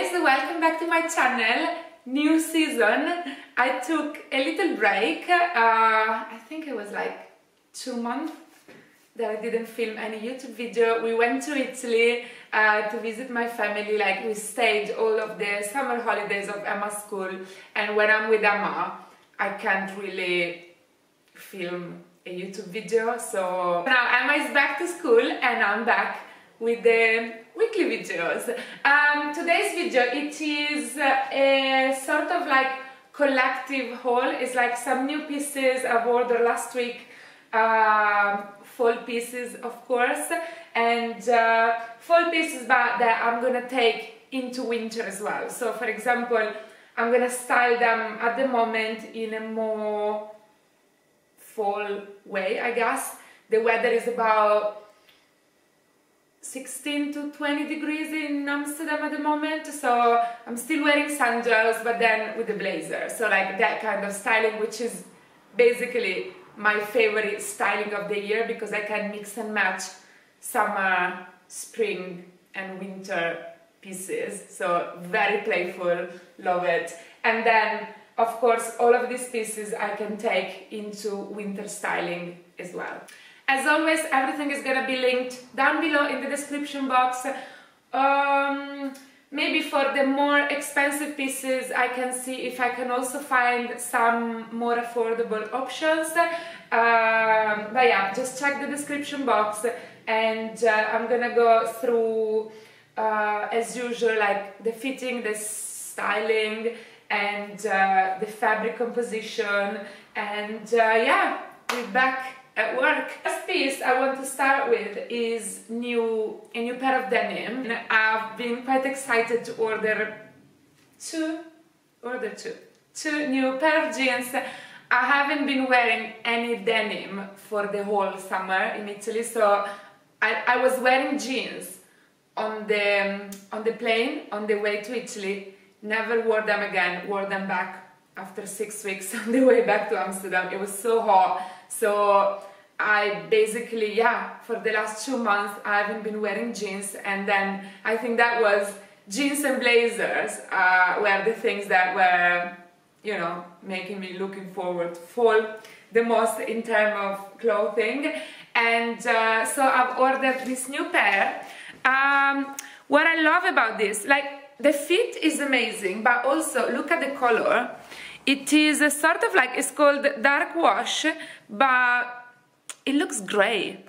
guys, welcome back to my channel. New season. I took a little break. Uh, I think it was like two months that I didn't film any YouTube video. We went to Italy uh, to visit my family. Like we stayed all of the summer holidays of Emma's school. And when I'm with Emma, I can't really film a YouTube video. So now Emma is back to school and I'm back with the weekly videos. Um, today's video, it is a sort of like collective haul. It's like some new pieces I've ordered last week. Uh, fall pieces, of course, and uh, fall pieces but that I'm gonna take into winter as well. So, for example, I'm gonna style them at the moment in a more fall way, I guess. The weather is about 16 to 20 degrees in Amsterdam at the moment so I'm still wearing sandals but then with a blazer. So like that kind of styling which is basically my favorite styling of the year because I can mix and match summer, spring and winter pieces. So very playful, love it. And then of course all of these pieces I can take into winter styling as well. As always, everything is gonna be linked down below in the description box. Um, maybe for the more expensive pieces, I can see if I can also find some more affordable options. Um, but yeah, just check the description box and uh, I'm gonna go through, uh, as usual, like the fitting, the styling, and uh, the fabric composition. And uh, yeah, we're back at work. First piece I want to start with is new a new pair of denim. I've been quite excited to order two, order two, two new pair of jeans. I haven't been wearing any denim for the whole summer in Italy, so I, I was wearing jeans on the on the plane on the way to Italy. Never wore them again. Wore them back after six weeks on the way back to Amsterdam. It was so hot. So I basically, yeah, for the last two months, I haven't been wearing jeans. And then I think that was jeans and blazers uh, were the things that were, you know, making me looking forward to fall the most in terms of clothing. And uh, so I've ordered this new pair. Um, what I love about this, like the fit is amazing, but also look at the color. It is a sort of like, it's called dark wash, but it looks gray.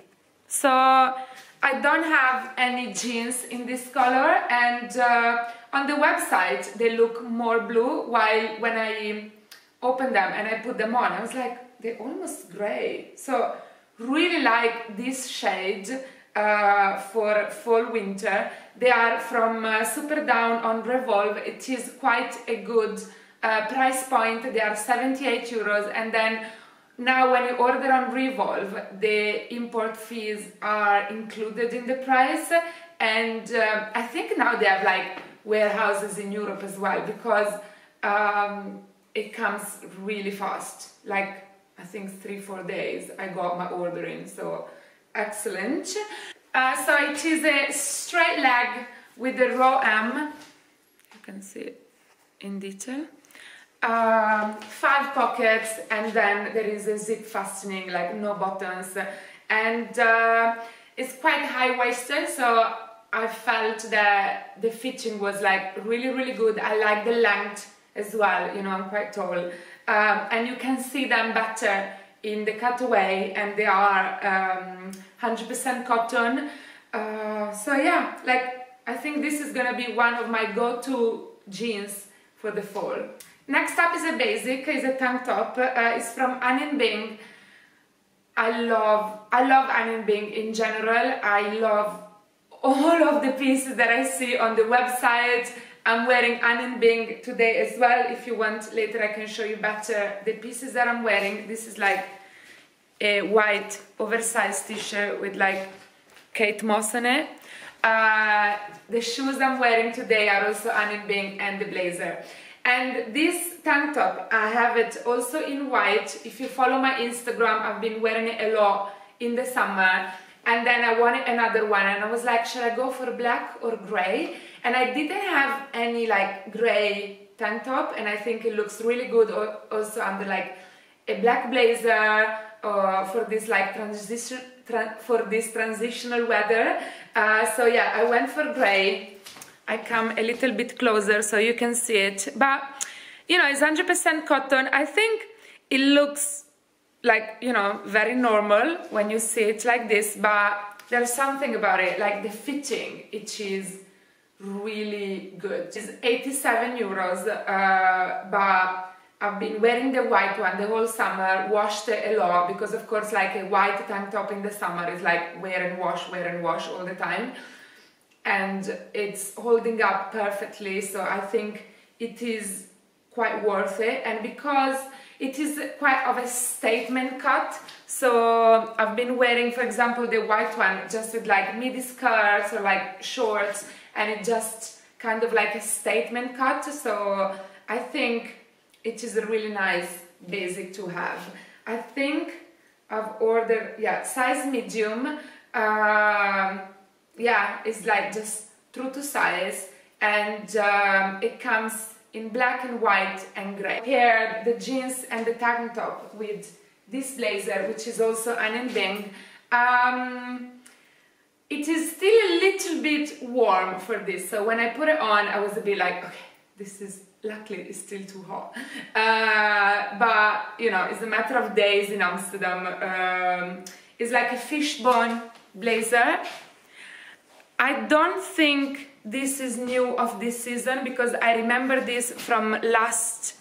So I don't have any jeans in this color and uh, on the website they look more blue while when I open them and I put them on I was like they're almost gray. So really like this shade uh, for fall winter. They are from uh, Superdown on Revolve. It is quite a good uh, price point. They are 78 euros and then now when you order on Revolve, the import fees are included in the price and uh, I think now they have like warehouses in Europe as well because um, it comes really fast. Like I think three, four days I got my order in, so excellent. Uh, so it is a straight leg with the raw hem. You can see it in detail um, five pockets and then there is a zip fastening like no buttons. And uh, it's quite high-waisted so I felt that the fitting was like really really good. I like the length as well you know I'm quite tall. Um, and you can see them better in the cutaway and they are 100% um, cotton. Uh, so yeah like I think this is gonna be one of my go-to jeans for the fall Next up is a basic, is a tank top. Uh, it's from Anine Bing. I love, I love Anine Bing in general. I love all of the pieces that I see on the website. I'm wearing Anine Bing today as well. If you want, later I can show you better the pieces that I'm wearing. This is like a white oversized t-shirt with like Kate Moss on it. Uh, the shoes I'm wearing today are also Anine Bing and the blazer. And this tank top, I have it also in white. If you follow my Instagram, I've been wearing it a lot in the summer. And then I wanted another one and I was like, should I go for black or gray? And I didn't have any like gray tank top and I think it looks really good also under like a black blazer or for this like transition for this transitional weather. Uh, so yeah, I went for gray. I come a little bit closer so you can see it. But you know, it's 100% cotton. I think it looks like, you know, very normal when you see it like this, but there's something about it, like the fitting, it is really good. It's 87 euros, uh, but I've been wearing the white one the whole summer, washed it a lot because of course like a white tank top in the summer is like wear and wash, wear and wash all the time. And it's holding up perfectly, so I think it is quite worth it. And because it is quite of a statement cut, so I've been wearing, for example, the white one just with like midi skirts or like shorts, and it just kind of like a statement cut. So I think it is a really nice basic to have. I think I've ordered, yeah, size medium. Um, yeah, it's like just true to size and um, it comes in black and white and grey. Paired the jeans and the tank top with this blazer, which is also Anine Bing. Um, it is still a little bit warm for this, so when I put it on, I was a bit like, okay, this is luckily it's still too hot uh, but you know it's a matter of days in Amsterdam um, it's like a fishbone blazer I don't think this is new of this season because I remember this from last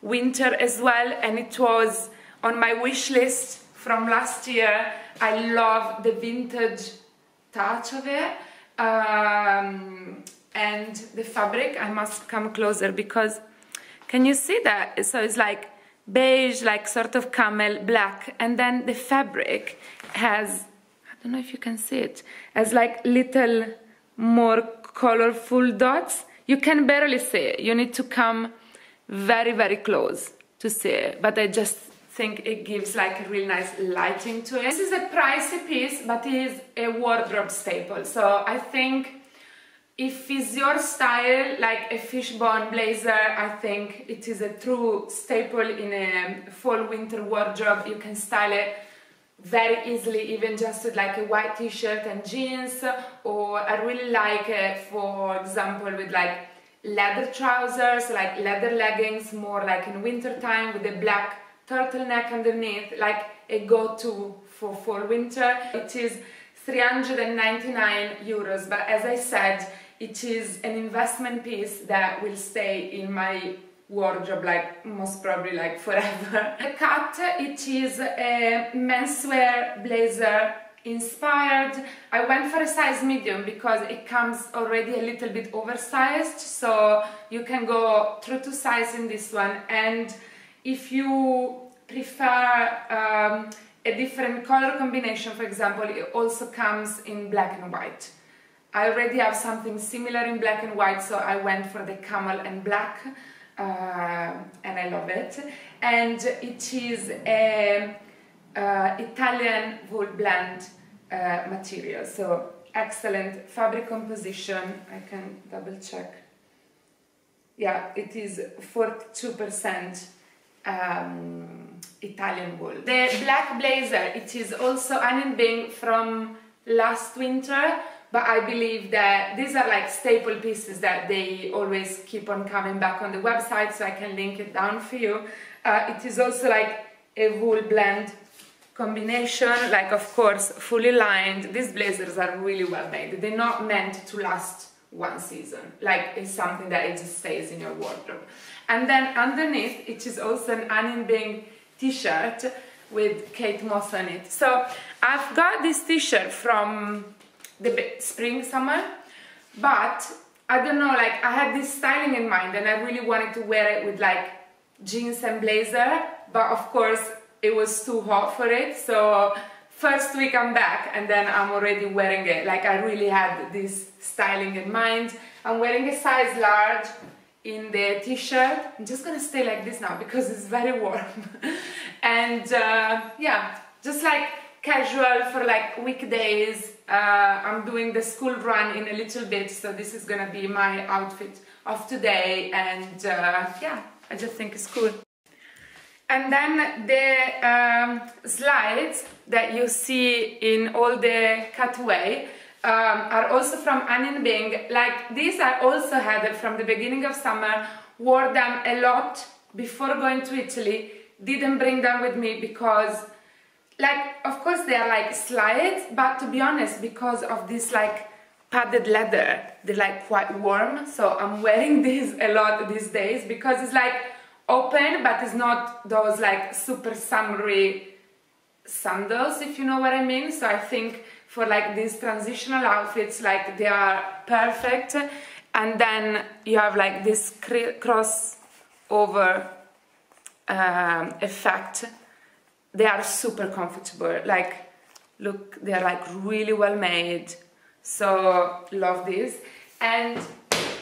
winter as well and it was on my wish list from last year. I love the vintage touch of it um, and the fabric I must come closer because can you see that? So it's like beige like sort of camel black and then the fabric has don't know if you can see it as like little more colorful dots you can barely see it you need to come very very close to see it but I just think it gives like a really nice lighting to it. This is a pricey piece but it is a wardrobe staple so I think if it's your style, like a fishbone blazer, I think it is a true staple in a fall-winter wardrobe. You can style it very easily, even just with like a white t-shirt and jeans, or I really like it, for example, with like leather trousers, like leather leggings, more like in winter time with a black turtleneck underneath, like a go-to for fall-winter. It is 399 euros, but as I said, it is an investment piece that will stay in my wardrobe like most probably like forever. the cut it is a menswear blazer inspired. I went for a size medium because it comes already a little bit oversized so you can go true to size in this one and if you prefer um, a different color combination for example it also comes in black and white. I already have something similar in black and white, so I went for the camel and black, and I love it. And it is a uh, Italian wool blend uh, material, so excellent fabric composition. I can double check. Yeah, it is 42% um, Italian wool. The black blazer, it is also Anine Bing from last winter but I believe that these are like staple pieces that they always keep on coming back on the website so I can link it down for you. Uh, it is also like a wool blend combination, like of course fully lined. These blazers are really well made. They're not meant to last one season. Like it's something that it just stays in your wardrobe. And then underneath it is also an Anine Bing t-shirt with Kate Moss on it. So I've got this t-shirt from the spring summer. But I don't know like I had this styling in mind and I really wanted to wear it with like jeans and blazer but of course it was too hot for it. So first week I'm back and then I'm already wearing it. Like I really had this styling in mind. I'm wearing a size large in the t-shirt. I'm just gonna stay like this now because it's very warm. And uh, yeah just like casual for like weekdays. Uh, I'm doing the school run in a little bit, so this is gonna be my outfit of today, and uh, yeah, I just think it's cool. And then the um, slides that you see in all the cutaway um, are also from Anine Bing. Like these I also had from the beginning of summer, wore them a lot before going to Italy, didn't bring them with me because like of course they are like slides, but to be honest, because of this like padded leather, they're like quite warm. So I'm wearing these a lot these days because it's like open, but it's not those like super summery sandals, if you know what I mean. So I think for like these transitional outfits, like they are perfect. And then you have like this cross over um, effect. They are super comfortable. Like, look, they are like really well made. So love this. And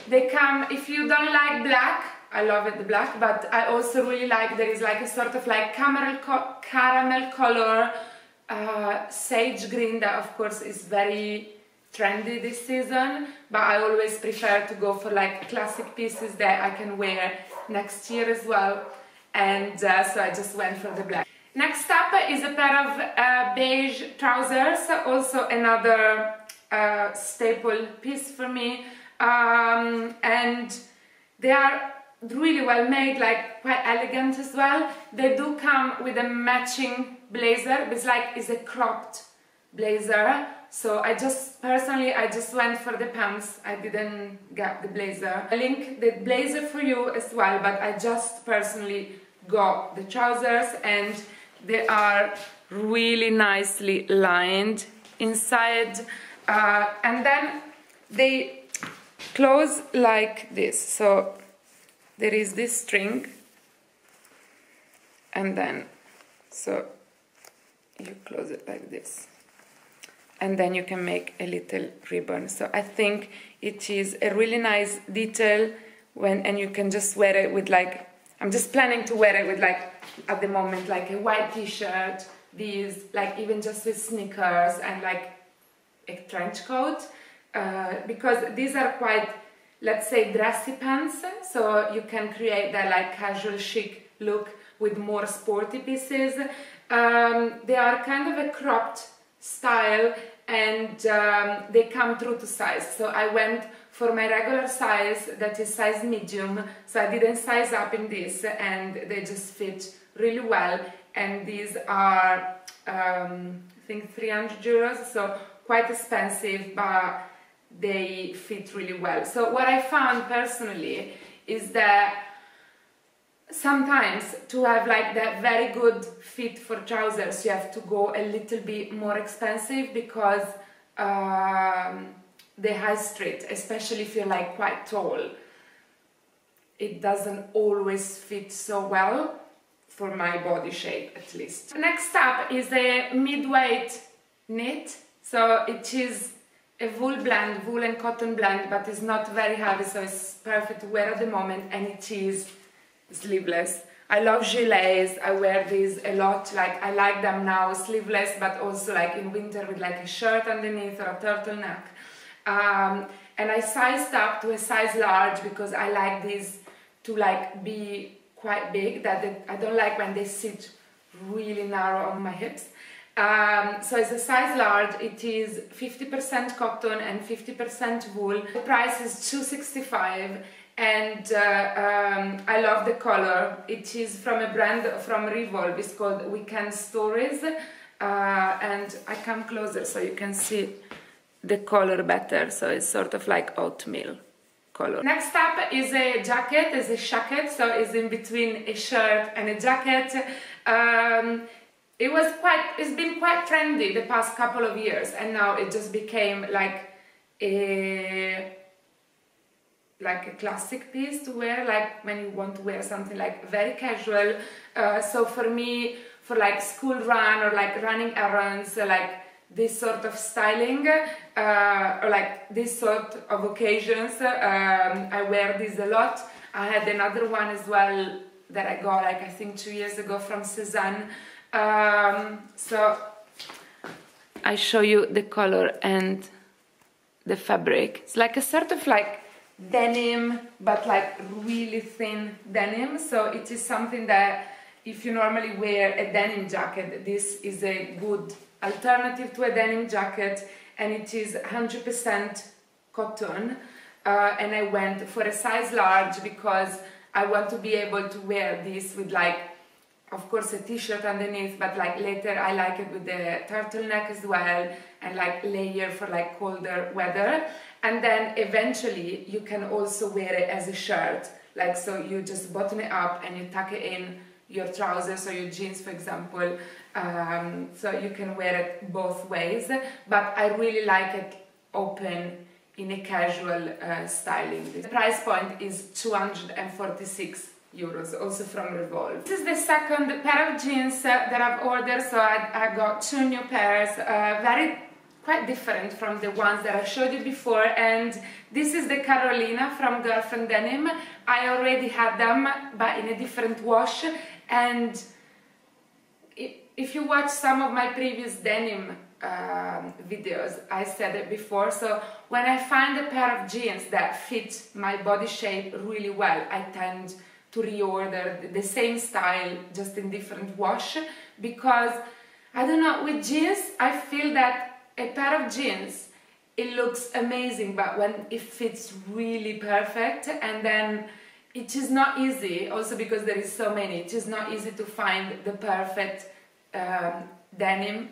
they come, if you don't like black, I love it the black, but I also really like there is like a sort of like caramel, co caramel color, uh, sage green that of course is very trendy this season, but I always prefer to go for like classic pieces that I can wear next year as well. And uh, so I just went for the black. Next up is a pair of uh, beige trousers, also another uh, staple piece for me. Um, and they are really well made, like quite elegant as well. They do come with a matching blazer, but it's like it's a cropped blazer. So I just, personally, I just went for the pants. I didn't get the blazer. I link the blazer for you as well, but I just personally got the trousers and they are really nicely lined inside. Uh, and then they close like this. So there is this string and then so you close it like this and then you can make a little ribbon so I think it is a really nice detail when and you can just wear it with like I'm just planning to wear it with like at the moment like a white t-shirt these like even just with sneakers and like a trench coat uh, because these are quite let's say dressy pants so you can create that like casual chic look with more sporty pieces. Um, they are kind of a cropped style and um, they come true to size. So I went for my regular size that is size medium so I didn't size up in this and they just fit really well and these are um, I think 300 euros so quite expensive but they fit really well. So what I found personally is that sometimes to have like that very good fit for trousers you have to go a little bit more expensive because um, the high street, especially if you're like quite tall, it doesn't always fit so well for my body shape at least. Next up is a mid-weight knit. So it is a wool blend, wool and cotton blend, but it's not very heavy, so it's perfect to wear at the moment, and it is sleeveless. I love gilets, I wear these a lot, like I like them now sleeveless, but also like in winter with like a shirt underneath or a turtleneck. Um, and I sized up to a size large because I like these to like be quite big, that they, I don't like when they sit really narrow on my hips. Um, so it's a size large, it is 50% cotton and 50% wool. The price is 265 and uh, um, I love the color. It is from a brand from Revolve, it's called Weekend Stories uh, and I come closer so you can see the color better, so it's sort of like oatmeal color. Next up is a jacket, is a jacket, so it's in between a shirt and a jacket. Um, it was quite it's been quite trendy the past couple of years and now it just became like a like a classic piece to wear like when you want to wear something like very casual uh, so for me for like school run or like running errands like this sort of styling uh, or like this sort of occasions um, I wear this a lot I had another one as well that I got like I think two years ago from Sézane um, so I show you the color and the fabric. It's like a sort of like denim, but like really thin denim. So it is something that if you normally wear a denim jacket, this is a good alternative to a denim jacket and it is 100% cotton. Uh, and I went for a size large because I want to be able to wear this with like of course a t-shirt underneath but like later I like it with the turtleneck as well and like layer for like colder weather and then eventually you can also wear it as a shirt like so you just button it up and you tuck it in your trousers or your jeans for example um, so you can wear it both ways but I really like it open in a casual uh, styling. The price point is 246 euros, also from Revolve. This is the second pair of jeans uh, that I've ordered, so I, I got two new pairs, uh, very quite different from the ones that I showed you before and this is the Carolina from Girlfriend Denim. I already had them but in a different wash and if you watch some of my previous denim um, videos, I said it before, so when I find a pair of jeans that fit my body shape really well, I tend to reorder the same style just in different wash because I don't know, with jeans, I feel that a pair of jeans, it looks amazing, but when it fits really perfect and then it is not easy, also because there is so many, it is not easy to find the perfect um, denim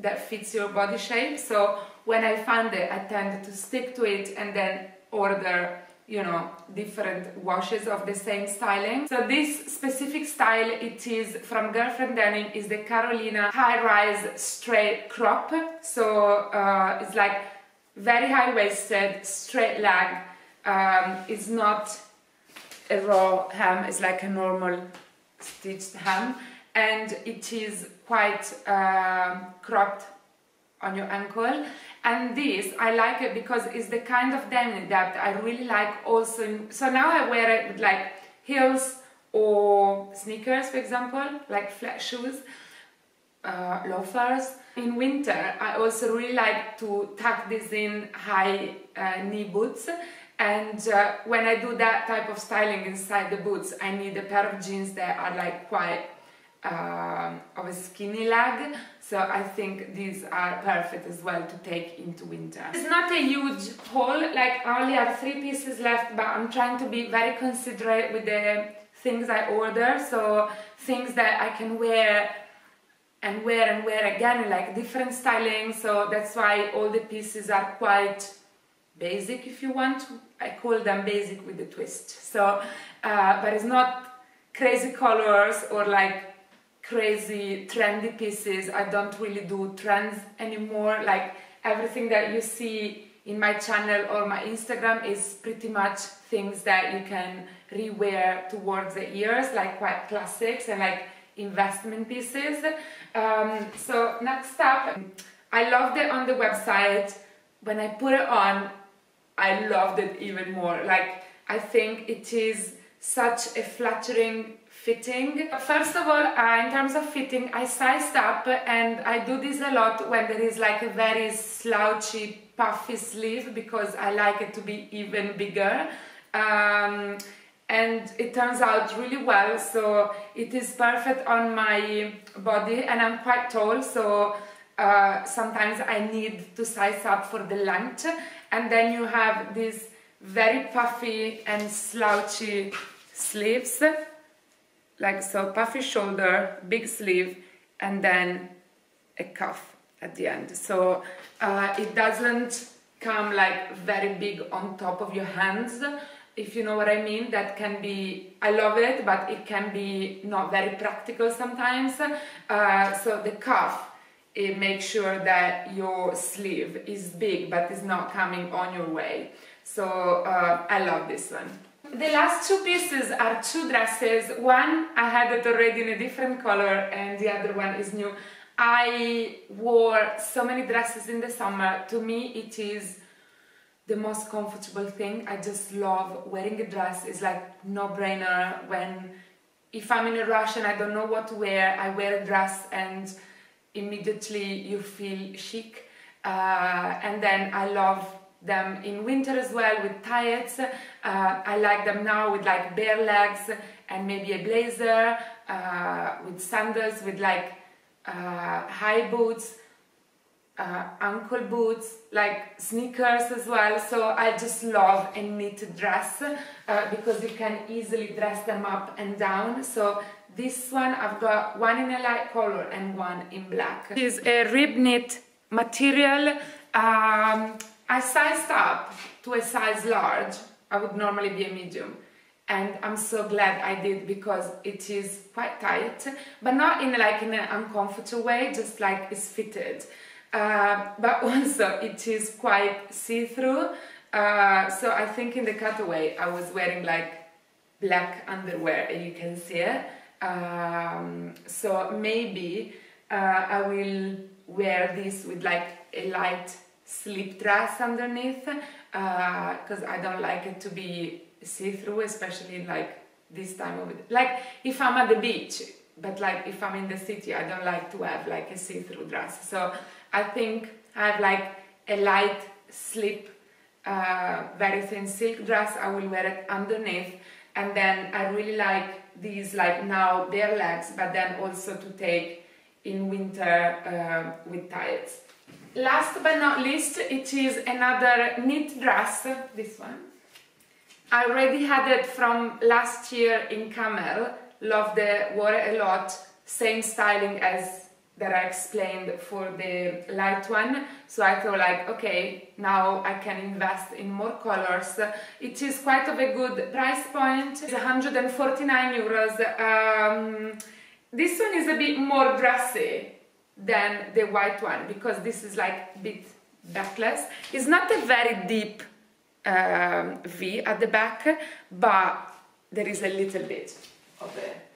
that fits your body shape. So when I find it, I tend to stick to it and then order you know different washes of the same styling. So this specific style it is from girlfriend denim is the carolina high rise straight crop. So uh, it's like very high waisted straight leg. Um, it's not a raw hem is like a normal stitched hem and it is quite uh, cropped on your ankle. And this I like it because it's the kind of denim that I really like also so now I wear it with like heels or sneakers for example like flat shoes uh, loafers. In winter I also really like to tuck this in high uh, knee boots and uh, when I do that type of styling inside the boots I need a pair of jeans that are like quite um, of a skinny leg. So I think these are perfect as well to take into winter. It's not a huge haul like I only have three pieces left but I'm trying to be very considerate with the things I order. So things that I can wear and wear and wear again like different styling. So that's why all the pieces are quite basic if you want I call them basic with a twist so uh, but it's not crazy colors or like crazy trendy pieces. I don't really do trends anymore. Like everything that you see in my channel or my Instagram is pretty much things that you can rewear towards the ears, like quite classics and like investment pieces. Um, so next up, I loved it on the website. When I put it on, I loved it even more. Like I think it is such a flattering fitting. First of all, uh, in terms of fitting, I sized up and I do this a lot when there is like a very slouchy, puffy sleeve because I like it to be even bigger. Um, and it turns out really well, so it is perfect on my body and I'm quite tall, so uh, sometimes I need to size up for the length. And then you have these very puffy and slouchy sleeves like so puffy shoulder big sleeve and then a cuff at the end. So uh, it doesn't come like very big on top of your hands if you know what I mean. That can be I love it but it can be not very practical sometimes. Uh, so the cuff it makes sure that your sleeve is big but is not coming on your way so uh, I love this one the last two pieces are two dresses. One I had it already in a different color and the other one is new. I wore so many dresses in the summer. To me it is the most comfortable thing. I just love wearing a dress. It's like no-brainer when if I'm in a rush and I don't know what to wear, I wear a dress and immediately you feel chic. Uh, and then I love them in winter as well with tights. Uh, I like them now with like bare legs and maybe a blazer, uh, with sandals, with like uh, high boots, uh, ankle boots, like sneakers as well. So I just love a knit dress uh, because you can easily dress them up and down. So this one I've got one in a light color and one in black. It is a rib knit material. Um, I sized up to a size large. I would normally be a medium. And I'm so glad I did because it is quite tight, but not in like in an uncomfortable way, just like it's fitted. Uh, but also it is quite see-through. Uh, so I think in the cutaway I was wearing like black underwear and you can see it. Um, so maybe uh, I will wear this with like a light slip dress underneath because uh, I don't like it to be see-through, especially like this time of it. Like if I'm at the beach, but like if I'm in the city, I don't like to have like a see-through dress. So I think I have like a light slip, uh, very thin silk dress. I will wear it underneath, and then I really like these like now bare legs, but then also to take in winter uh, with tights. Last but not least, it is another knit dress, this one. I already had it from last year in camel, loved it, wore it a lot, same styling as that I explained for the light one. So I thought like, okay, now I can invest in more colors. It is quite of a good price point. It's 149 euros. Um, this one is a bit more dressy than the white one because this is like a bit backless. It's not a very deep um, V at the back, but there is a little bit of a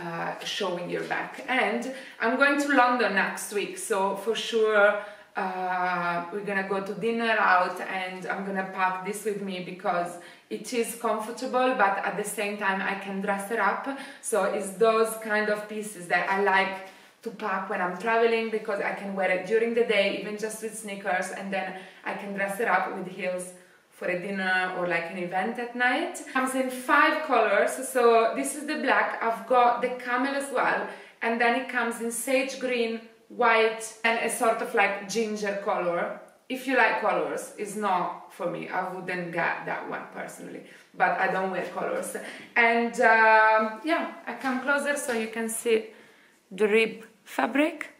uh, showing your back. And I'm going to London next week, so for sure uh, we're gonna go to dinner out and I'm gonna pack this with me because it is comfortable but at the same time I can dress it up so it's those kind of pieces that I like to pack when I'm traveling because I can wear it during the day even just with sneakers and then I can dress it up with heels for a dinner or like an event at night. Comes in five colors so this is the black, I've got the camel as well and then it comes in sage green, white and a sort of like ginger color if you like colors, it's not for me. I wouldn't get that one personally, but I don't wear colors. And um, yeah, I come closer so you can see the rib fabric.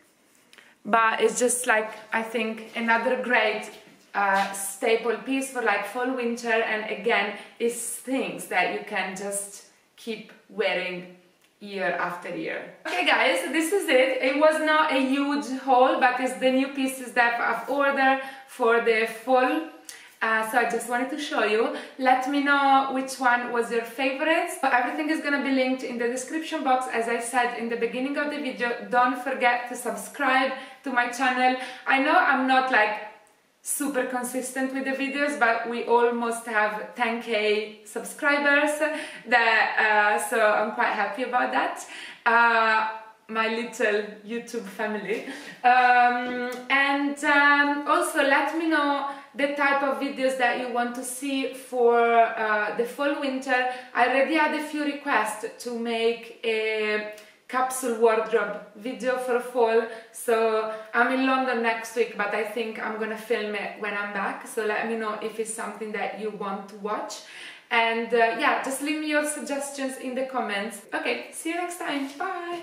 But it's just like, I think, another great uh, staple piece for like fall winter and again, it's things that you can just keep wearing year after year. Okay guys, this is it. It was not a huge haul, but it's the new pieces that I've ordered for the fall. Uh, so I just wanted to show you. Let me know which one was your favorite. Everything is gonna be linked in the description box. As I said in the beginning of the video, don't forget to subscribe to my channel. I know I'm not like super consistent with the videos but we almost have 10k subscribers uh, so I'm quite happy about that. Uh, my little YouTube family. Um, and um, also let me know the type of videos that you want to see for uh, the fall winter. I already had a few requests to make a capsule wardrobe video for fall. So I'm in London next week but I think I'm gonna film it when I'm back. So let me know if it's something that you want to watch. And uh, yeah just leave me your suggestions in the comments. Okay see you next time. Bye